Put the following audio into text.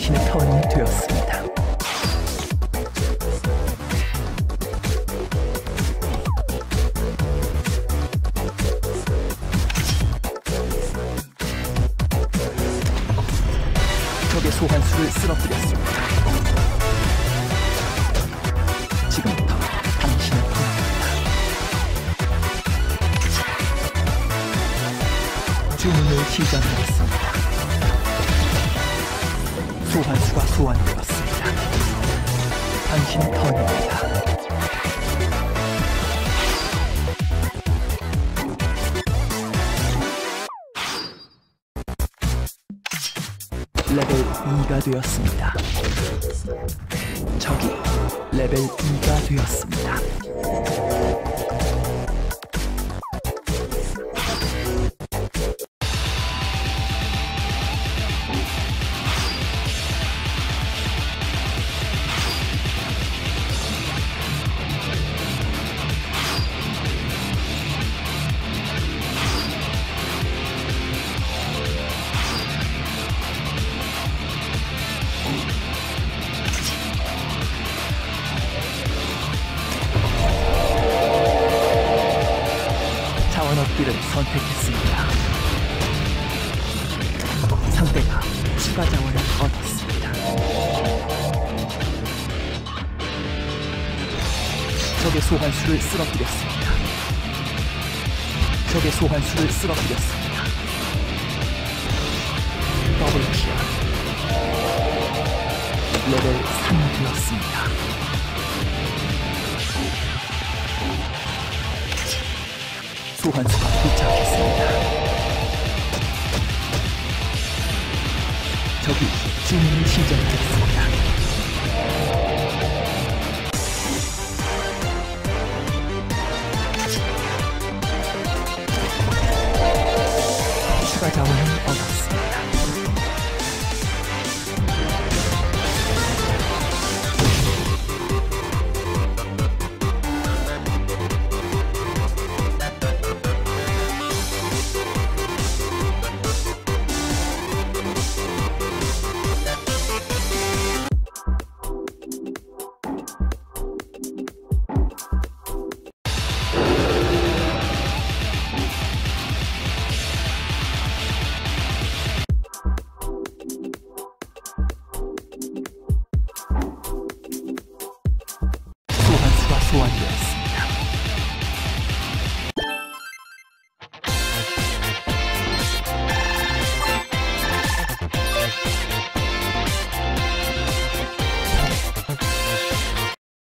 당신의 턴이 되었습니다. 적의 소환수를 쓰러뜨렸습니다. 주문을 시작하겠습니다. 소환수가 소환되었습니다. 당신의 턴입니다. 레벨 2가 되었습니다. 적이 레벨 2가 되었습니다. 얻기를 선택했습니다. 상대가 추가 자원을 얻었습니다. 적의 소환수를 쓰러뜨렸습니다. 적의 소환수를 쓰러뜨렸습니다. Double kill. 레벨 3 되었습니다. 소환수가 도착했습니다. 적이 주문을 시작했습니다. one.